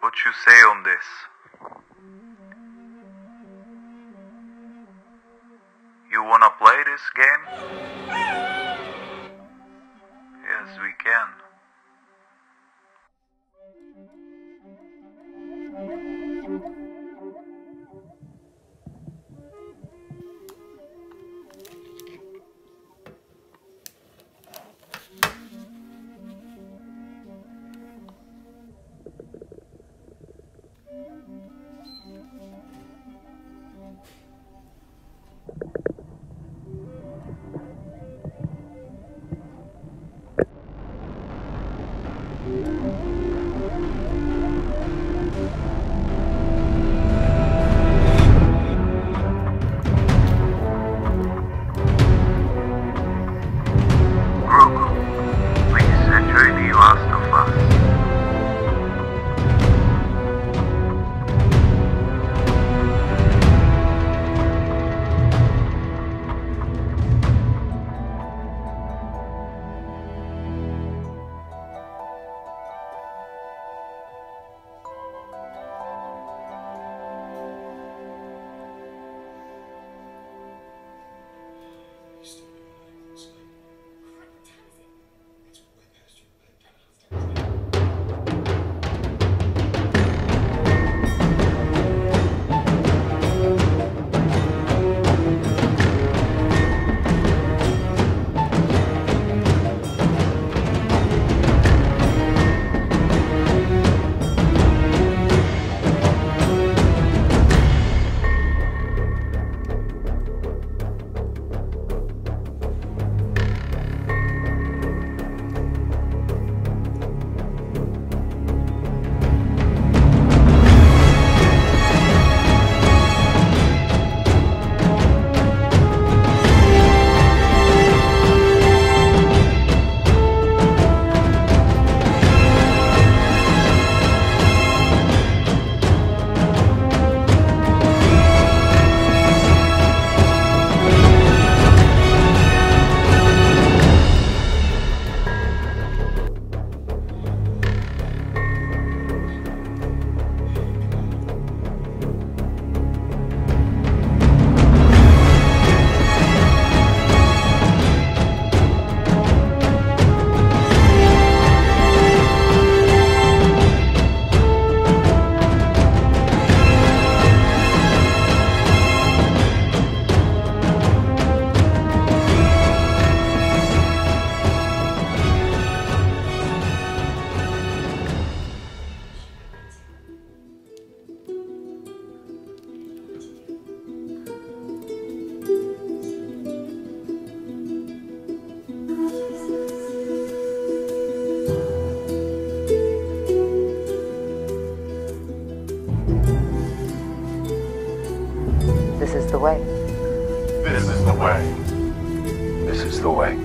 What you say on this? You wanna play this game? Yes, we can. The way. This is the way. This is the way.